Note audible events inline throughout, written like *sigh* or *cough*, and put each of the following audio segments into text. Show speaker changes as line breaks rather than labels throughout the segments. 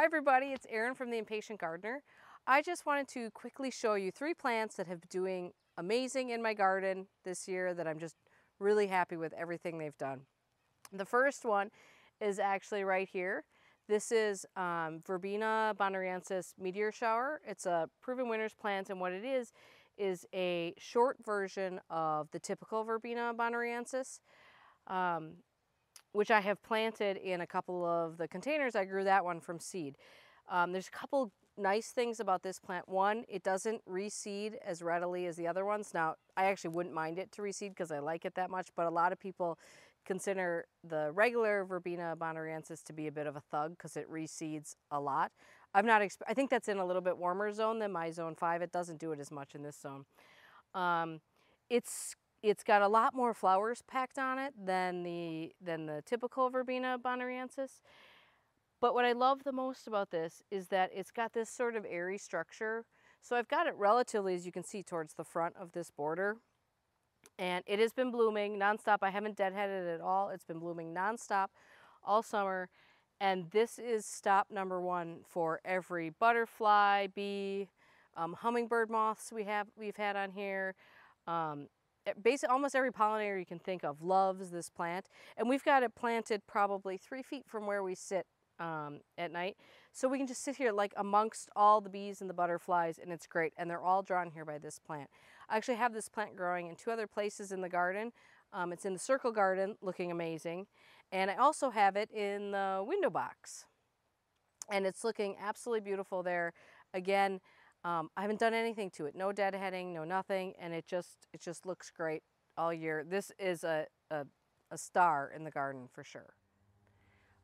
Hi everybody, it's Erin from The Impatient Gardener. I just wanted to quickly show you three plants that have been doing amazing in my garden this year that I'm just really happy with everything they've done. The first one is actually right here. This is um, Verbena bonariensis meteor shower. It's a proven winner's plant and what it is is a short version of the typical Verbena bonariensis. Um, which I have planted in a couple of the containers. I grew that one from seed. Um, there's a couple nice things about this plant. One, it doesn't reseed as readily as the other ones. Now, I actually wouldn't mind it to reseed because I like it that much, but a lot of people consider the regular Verbena bonariensis to be a bit of a thug because it reseeds a lot. I'm not, I think that's in a little bit warmer zone than my zone five. It doesn't do it as much in this zone. Um, it's it's got a lot more flowers packed on it than the, than the typical Verbena bonariensis. But what I love the most about this is that it's got this sort of airy structure. So I've got it relatively, as you can see, towards the front of this border. And it has been blooming nonstop. I haven't deadheaded it at all. It's been blooming nonstop all summer. And this is stop number one for every butterfly, bee, um, hummingbird moths we have, we've had on here, um, basically almost every pollinator you can think of loves this plant. And we've got it planted probably three feet from where we sit um, at night. So we can just sit here like amongst all the bees and the butterflies and it's great. And they're all drawn here by this plant. I actually have this plant growing in two other places in the garden. Um, it's in the circle garden looking amazing. And I also have it in the window box. And it's looking absolutely beautiful there. Again, um, I haven't done anything to it. No deadheading, no nothing, and it just it just looks great all year. This is a, a, a star in the garden for sure.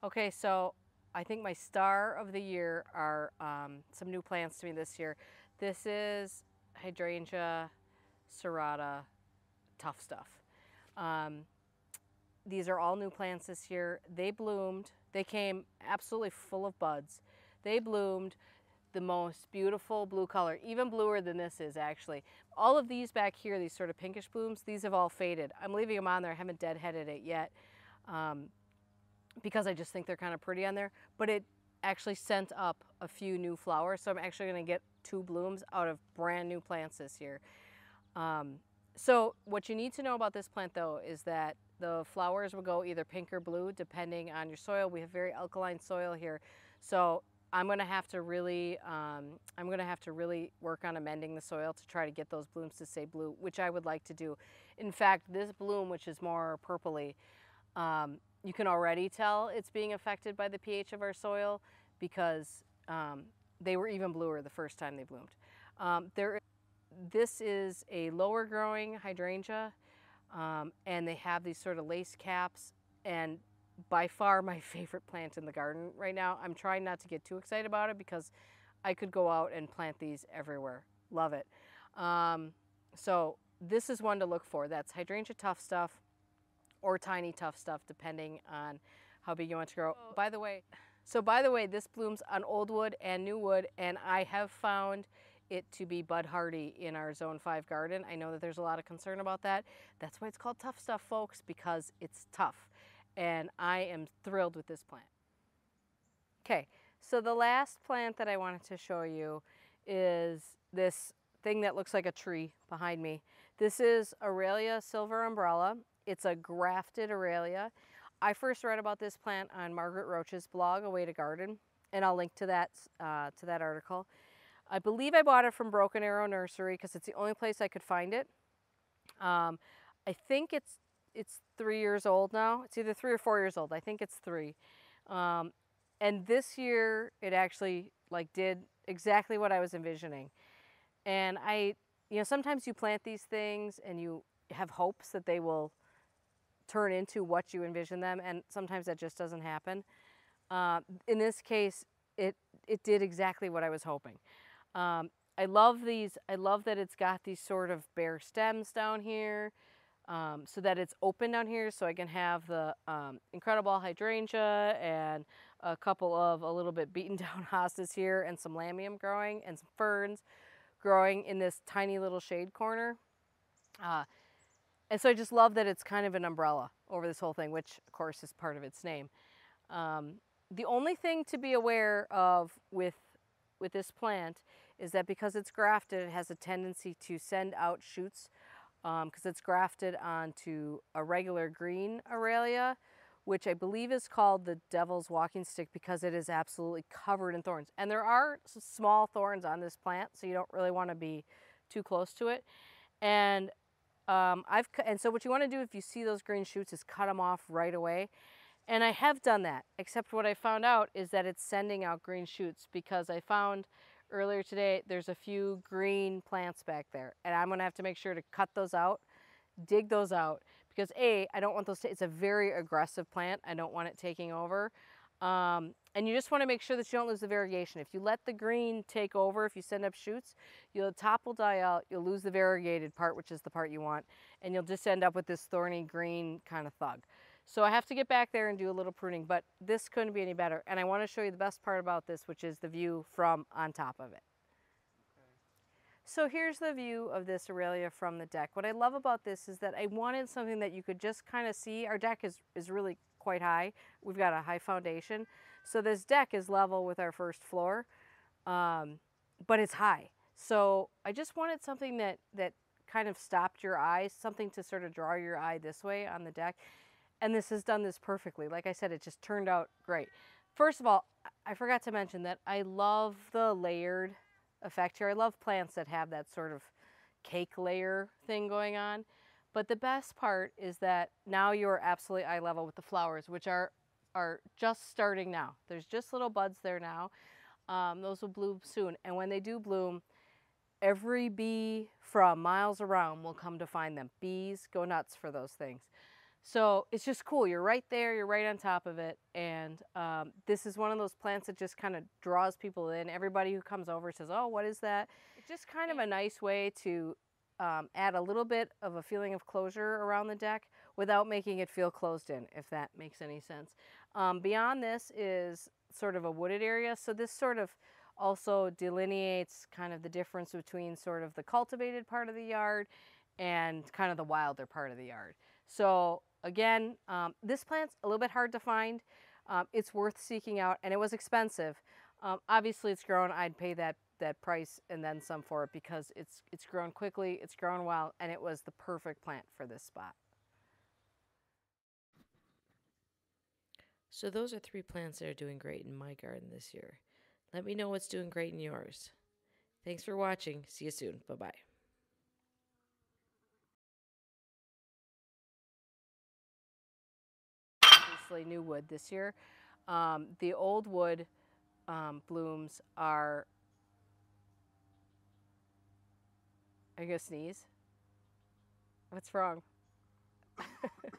Okay, so I think my star of the year are um, some new plants to me this year. This is Hydrangea serrata Tuff Stuff. Um, these are all new plants this year. They bloomed. They came absolutely full of buds. They bloomed the most beautiful blue color, even bluer than this is actually. All of these back here, these sort of pinkish blooms, these have all faded. I'm leaving them on there, I haven't deadheaded it yet um, because I just think they're kind of pretty on there, but it actually sent up a few new flowers, so I'm actually gonna get two blooms out of brand new plants this year. Um, so what you need to know about this plant though is that the flowers will go either pink or blue depending on your soil. We have very alkaline soil here. So I'm going to have to really, um, I'm going to have to really work on amending the soil to try to get those blooms to stay blue, which I would like to do. In fact, this bloom, which is more purpley, um, you can already tell it's being affected by the pH of our soil because um, they were even bluer the first time they bloomed. Um, there, this is a lower growing hydrangea um, and they have these sort of lace caps and by far my *laughs* favorite plant in the garden right now. I'm trying not to get too excited about it because I could go out and plant these everywhere. Love it. Um, so this is one to look for. That's hydrangea Tuff Stuff or tiny Tuff Stuff depending on how big you want to grow. Oh. By the way, so by the way, this blooms on old wood and new wood and I have found it to be bud hardy in our zone 5 garden. I know that there's a lot of concern about that. That's why it's called Tuff Stuff folks because it's tough and I am thrilled with this plant. Okay, so the last plant that I wanted to show you is this thing that looks like a tree behind me. This is Aralia silver umbrella. It's a grafted Aralia. I first read about this plant on Margaret Roach's blog, A Way to Garden, and I'll link to that, uh, to that article. I believe I bought it from Broken Arrow Nursery because it's the only place I could find it. Um, I think it's it's three years old now. It's either three or four years old. I think it's three. Um, and this year it actually like did exactly what I was envisioning. And I, you know, sometimes you plant these things and you have hopes that they will turn into what you envision them, and sometimes that just doesn't happen. Uh, in this case, it it did exactly what I was hoping. Um, I love these. I love that it's got these sort of bare stems down here um, so that it's open down here so I can have the um, incredible hydrangea and a couple of a little bit beaten *laughs* down hostas here and some lamium growing and some ferns growing in this tiny little shade corner. Uh, and so I just love that it's kind of an umbrella over this whole thing, which of course is part of its name. Um, the only thing to be aware of with, with this plant is that because it's grafted, it has a tendency to send out shoots because um, it's grafted onto a regular green Aralia, which I believe is called the devil's walking stick because it is absolutely covered in thorns. And there are small thorns on this plant, so you don't really want to be too close to it. And um, I've and so what you want to do if you see those green shoots is cut them off right away. And I have done that, except what I found out is that it's sending out green shoots because I found earlier today there's a few green plants back there and I'm gonna have to make sure to cut those out, dig those out because A, I don't want those, to, it's a very aggressive plant. I don't want it taking over. Um, and you just want to make sure that you don't lose the variegation. If you let the green take over, if you send up shoots, your top will die out, you'll lose the variegated part, which is the part you want, and you'll just end up with this thorny green kind of thug. So I have to get back there and do a little pruning, but this couldn't be any better. And I want to show you the best part about this, which is the view from on top of it. So here's the view of this Aralia from the deck. What I love about this is that I wanted something that you could just kind of see. Our deck is, is really quite high. We've got a high foundation. So this deck is level with our first floor, um, but it's high. So I just wanted something that, that kind of stopped your eye, something to sort of draw your eye this way on the deck. And this has done this perfectly. Like I said, it just turned out great. First of all, I forgot to mention that I love the layered effect here. I love plants that have that sort of cake layer thing going on. But the best part is that now you're absolutely eye level with the flowers, which are, are just starting now. There's just little buds there now. Um, those will bloom soon. And when they do bloom, every bee from miles around will come to find them. Bees go nuts for those things. So it's just cool. You're right there, you're right on top of it. And um, this is one of those plants that just kind of draws people in. Everybody who comes over says, oh, what is that? It's just kind of a nice way to um, add a little bit of a feeling of closure around the deck without making it feel closed in, if that makes any sense. Um, beyond this is sort of a wooded area. So this sort of also delineates kind of the difference between sort of the cultivated part of the yard and kind of the wilder part of the yard. So Again, um, this plant's a little bit hard to find. Um, it's worth seeking out and it was expensive. Um, obviously it's grown, I'd pay that, that price and then some for it because it's, it's grown quickly, it's grown well, and it was the perfect plant for this spot.
So those are three plants that are doing great in my garden this year. Let me know what's doing great in yours. Thanks for watching. See you soon. Bye-bye.
mostly new wood this year. Um, the old wood um, blooms are, are you gonna sneeze? What's wrong? *laughs*